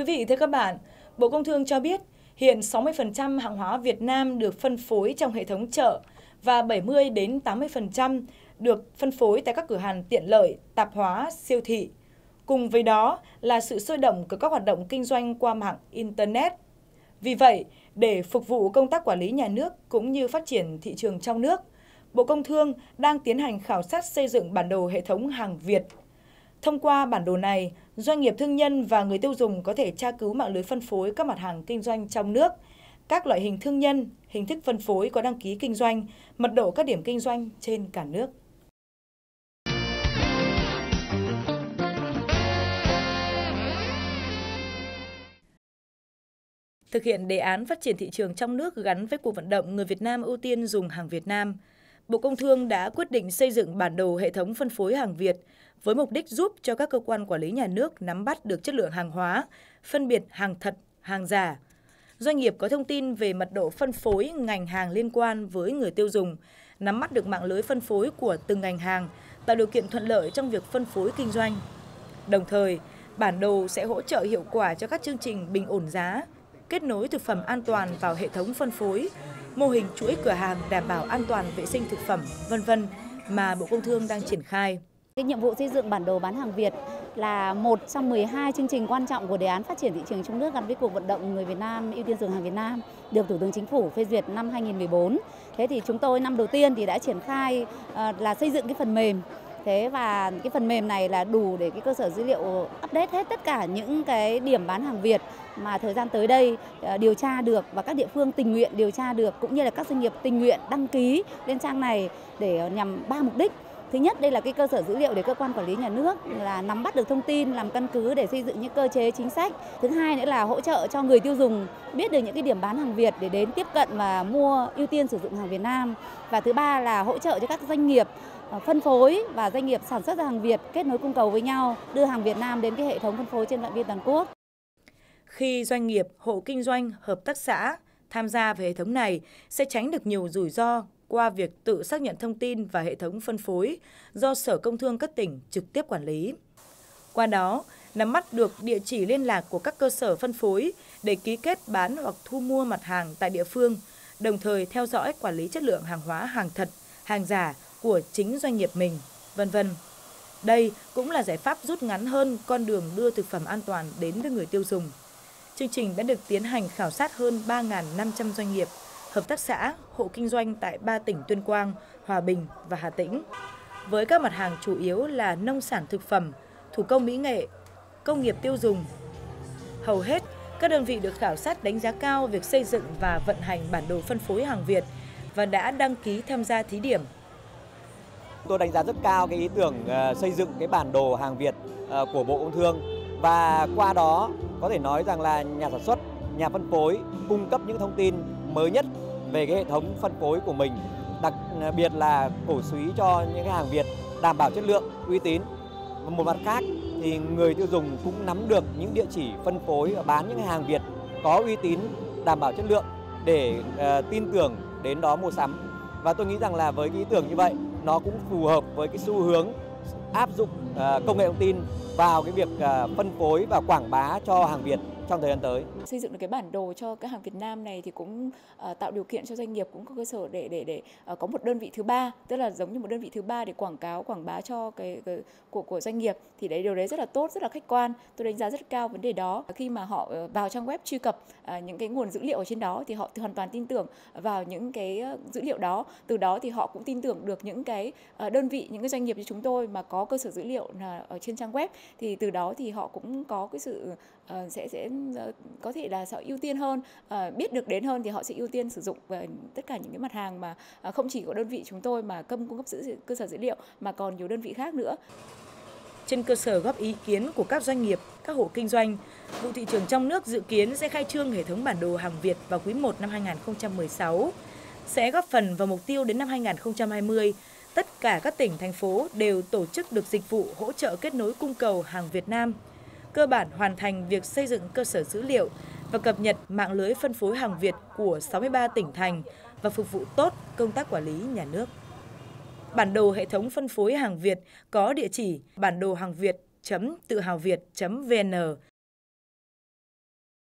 Quý vị, thưa các bạn, Bộ Công Thương cho biết hiện 60% hàng hóa Việt Nam được phân phối trong hệ thống chợ và 70 đến 80% được phân phối tại các cửa hàng tiện lợi, tạp hóa, siêu thị. Cùng với đó là sự sôi động của các hoạt động kinh doanh qua mạng Internet. Vì vậy, để phục vụ công tác quản lý nhà nước cũng như phát triển thị trường trong nước, Bộ Công Thương đang tiến hành khảo sát xây dựng bản đồ hệ thống hàng Việt. Thông qua bản đồ này, doanh nghiệp thương nhân và người tiêu dùng có thể tra cứu mạng lưới phân phối các mặt hàng kinh doanh trong nước, các loại hình thương nhân, hình thức phân phối có đăng ký kinh doanh, mật độ các điểm kinh doanh trên cả nước. Thực hiện đề án phát triển thị trường trong nước gắn với cuộc vận động người Việt Nam ưu tiên dùng hàng Việt Nam, Bộ Công Thương đã quyết định xây dựng bản đồ hệ thống phân phối hàng Việt với mục đích giúp cho các cơ quan quản lý nhà nước nắm bắt được chất lượng hàng hóa, phân biệt hàng thật, hàng giả. Doanh nghiệp có thông tin về mật độ phân phối ngành hàng liên quan với người tiêu dùng, nắm bắt được mạng lưới phân phối của từng ngành hàng, tạo điều kiện thuận lợi trong việc phân phối kinh doanh. Đồng thời, bản đồ sẽ hỗ trợ hiệu quả cho các chương trình bình ổn giá, kết nối thực phẩm an toàn vào hệ thống phân phối, mô hình chuỗi cửa hàng đảm bảo an toàn vệ sinh thực phẩm, vân vân mà Bộ Công Thương đang triển khai. Cái nhiệm vụ xây dựng bản đồ bán hàng Việt là một trong 12 chương trình quan trọng của đề án phát triển thị trường trong nước gắn với cuộc vận động người Việt Nam ưu tiên dùng hàng Việt Nam được Thủ tướng Chính phủ phê duyệt năm 2014. Thế thì chúng tôi năm đầu tiên thì đã triển khai ờ, là xây dựng cái phần mềm Thế và cái phần mềm này là đủ để cái cơ sở dữ liệu update hết tất cả những cái điểm bán hàng Việt mà thời gian tới đây ờ, điều tra được và các địa phương tình nguyện điều tra được cũng như là các doanh nghiệp tình nguyện đăng ký lên trang này để ờ, nhằm ba mục đích. Thứ nhất, đây là cái cơ sở dữ liệu để cơ quan quản lý nhà nước là nắm bắt được thông tin, làm căn cứ để xây dựng những cơ chế chính sách. Thứ hai nữa là hỗ trợ cho người tiêu dùng biết được những cái điểm bán hàng Việt để đến tiếp cận và mua ưu tiên sử dụng hàng Việt Nam. Và thứ ba là hỗ trợ cho các doanh nghiệp Ờ, phân phối và doanh nghiệp sản xuất ra hàng Việt kết nối cung cầu với nhau, đưa hàng Việt Nam đến cái hệ thống phân phối trên phạm vi toàn quốc. Khi doanh nghiệp, hộ kinh doanh, hợp tác xã tham gia về hệ thống này sẽ tránh được nhiều rủi ro qua việc tự xác nhận thông tin và hệ thống phân phối do Sở Công Thương các tỉnh trực tiếp quản lý. Qua đó, nắm bắt được địa chỉ liên lạc của các cơ sở phân phối để ký kết bán hoặc thu mua mặt hàng tại địa phương, đồng thời theo dõi quản lý chất lượng hàng hóa hàng thật, hàng giả của chính doanh nghiệp mình, vân vân. Đây cũng là giải pháp rút ngắn hơn con đường đưa thực phẩm an toàn đến với người tiêu dùng. Chương trình đã được tiến hành khảo sát hơn 3.500 doanh nghiệp, hợp tác xã, hộ kinh doanh tại 3 tỉnh Tuyên Quang, Hòa Bình và Hà Tĩnh. Với các mặt hàng chủ yếu là nông sản thực phẩm, thủ công mỹ nghệ, công nghiệp tiêu dùng. Hầu hết, các đơn vị được khảo sát đánh giá cao việc xây dựng và vận hành bản đồ phân phối hàng Việt và đã đăng ký tham gia thí điểm Tôi đánh giá rất cao cái ý tưởng ờ, xây dựng cái bản đồ hàng Việt ờ, của Bộ Công Thương và qua đó có thể nói rằng là nhà sản xuất, nhà phân phối cung cấp những thông tin mới nhất về cái hệ thống phân phối của mình, đặc ờ, biệt là cổ suý cho những cái hàng Việt đảm bảo chất lượng, uy tín. Và một mặt khác thì người tiêu dùng cũng nắm được những địa chỉ phân phối và bán những hàng Việt có uy tín, đảm bảo chất lượng để uh, tin tưởng đến đó mua sắm. Và tôi nghĩ rằng là với cái ý tưởng như vậy nó cũng phù hợp với cái xu hướng áp dụng à, công nghệ thông tin vào cái việc à, phân phối và quảng bá cho hàng Việt trong thời gian tới. Xây dựng được cái bản đồ cho các hàng Việt Nam này thì cũng uh, tạo điều kiện cho doanh nghiệp cũng có cơ sở để để để uh, có một đơn vị thứ ba, tức là giống như một đơn vị thứ ba để quảng cáo quảng bá cho cái, cái của của doanh nghiệp thì đấy điều đấy rất là tốt, rất là khách quan. Tôi đánh giá rất cao vấn đề đó. Khi mà họ ờ, vào trang web truy cập uh, những cái nguồn dữ liệu ở trên đó thì họ hoàn toàn tin tưởng vào những cái ờ, dữ liệu đó. Từ đó thì họ cũng tin tưởng được những cái ờ, đơn vị, những cái doanh nghiệp như chúng tôi mà có cơ sở dữ liệu là ở trên trang web thì từ đó thì họ cũng có cái sự uh, sẽ sẽ uh, có thể là sẽ ưu tiên hơn uh, biết được đến hơn thì họ sẽ ưu tiên sử dụng về tất cả những cái mặt hàng mà uh, không chỉ có đơn vị chúng tôi mà câm cung cấp dữ cơ sở dữ liệu mà còn nhiều đơn vị khác nữa. Trên cơ sở góp ý kiến của các doanh nghiệp, các hộ kinh doanh, vụ thị trường trong nước dự kiến sẽ khai trương hệ thống bản đồ hàng Việt vào quý 1 năm 2016, sẽ góp phần vào mục tiêu đến năm 2020 tất cả các tỉnh, thành phố đều tổ chức được dịch vụ hỗ trợ kết nối cung cầu hàng Việt Nam cơ bản hoàn thành việc xây dựng cơ sở dữ liệu và cập nhật mạng lưới phân phối hàng Việt của 63 tỉnh thành và phục vụ tốt công tác quản lý nhà nước. Bản đồ hệ thống phân phối hàng Việt có địa chỉ bản đồ hàng Việt chấm tự hào Việt chấm vn